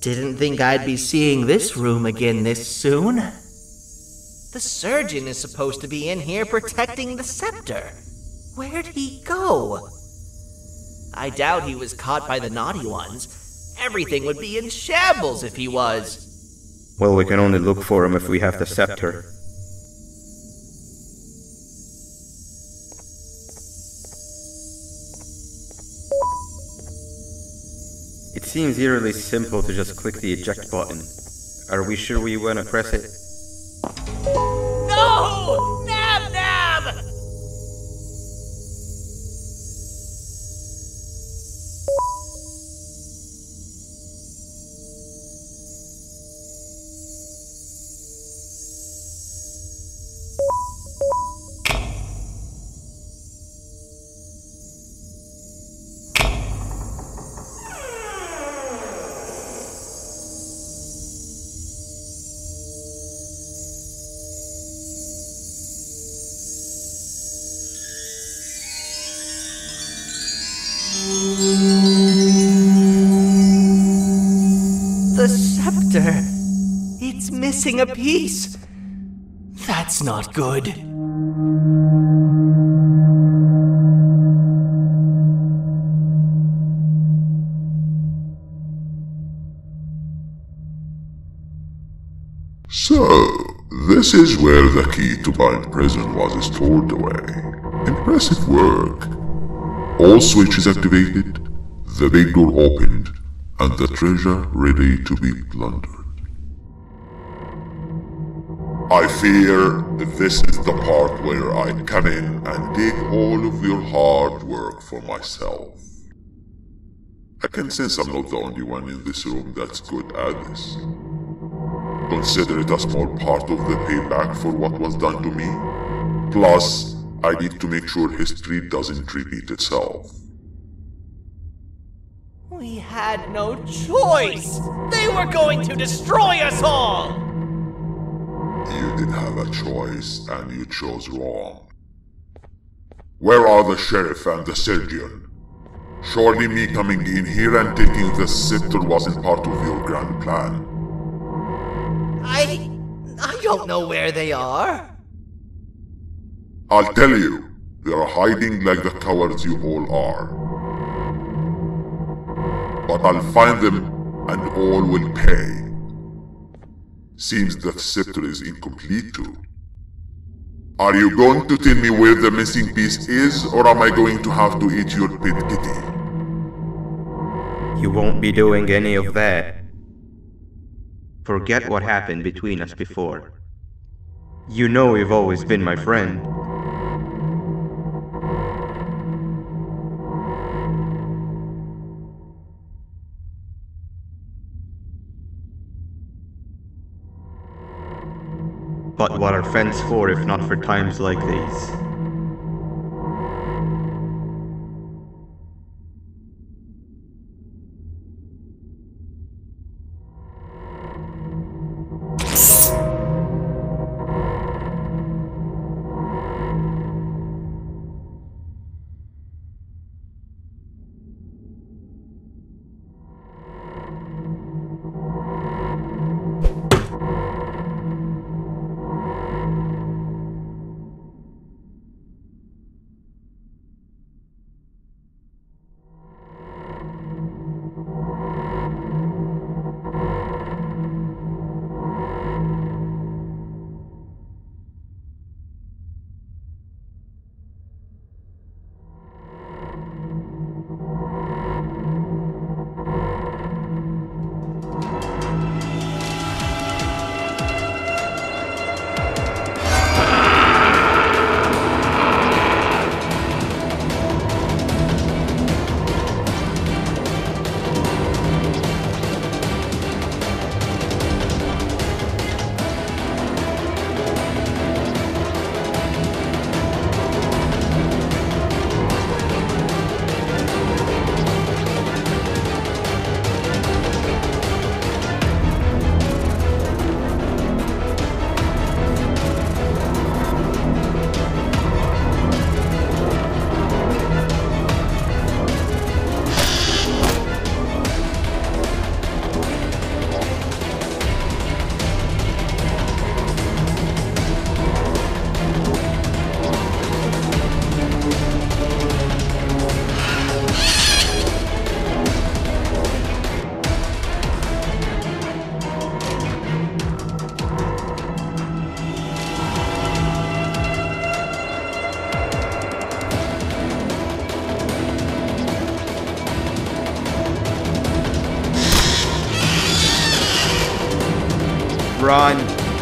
Didn't think I'd be seeing this room again this soon. The surgeon is supposed to be in here protecting the scepter. Where'd he go? I doubt he was caught by the naughty ones. Everything would be in shambles if he was. Well, we can only look for him if we have the scepter. Seems eerily simple to just click the eject button. Are we sure we want to press it? Missing a piece. That's not good. So, this is where the key to Bind Prison was stored away. Impressive work. All switches activated, the big door opened, and the treasure ready to be plundered. I fear this is the part where I come in and take all of your hard work for myself. I can sense I'm not the only one in this room that's good at this. Consider it a small part of the payback for what was done to me. Plus, I need to make sure history doesn't repeat itself. We had no choice. They were going to destroy us all. Choice, and you chose wrong. Where are the sheriff and the surgeon? Surely me coming in here and taking the scepter wasn't part of your grand plan. I. I don't know where they are. I'll tell you, they are hiding like the cowards you all are. But I'll find them, and all will pay. Seems that scepter is incomplete too. Are you going to tell me where the missing piece is, or am I going to have to eat your pet kitty? You won't be doing any of that. Forget what happened between us before. You know you've always been my friend. But what are friends for if not for times like these? Run!